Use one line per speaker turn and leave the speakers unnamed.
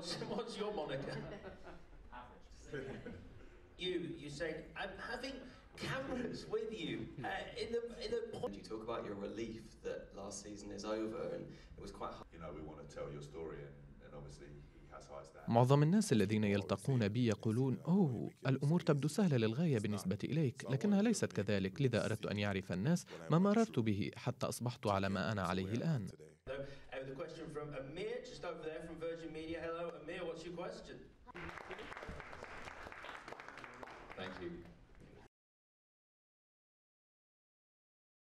what's what's your moniker? you you say I'm having cameras with you uh, in the in the point.
You talk about your relief that last season is over, and it was quite hard.
You know, we want to tell your story, and, and obviously he has high standards.
معظم الناس الذين يلتقون بي يقولون أوه الأمور تبدو سهلة للغاية بالنسبة إليك لكنها ليست كذلك لذا أردت أن يعرف الناس ما مررت به حتى أصبحت على ما أنا عليه الآن
question?
Thank you.